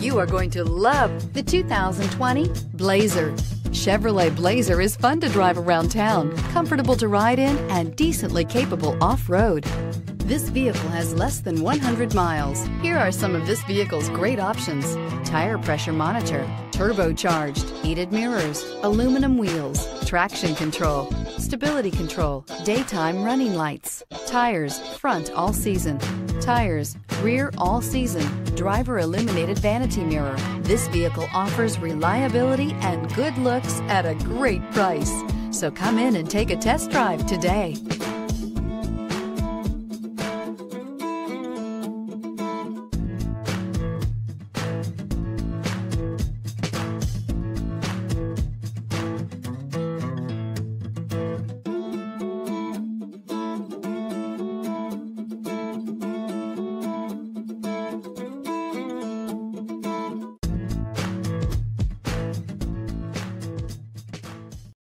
You are going to love the 2020 Blazer. Chevrolet Blazer is fun to drive around town, comfortable to ride in, and decently capable off-road. This vehicle has less than 100 miles. Here are some of this vehicle's great options. Tire pressure monitor, turbocharged, heated mirrors, aluminum wheels, traction control, stability control, daytime running lights, tires, front all season, tires, rear all season, driver illuminated vanity mirror. This vehicle offers reliability and good looks at a great price. So come in and take a test drive today.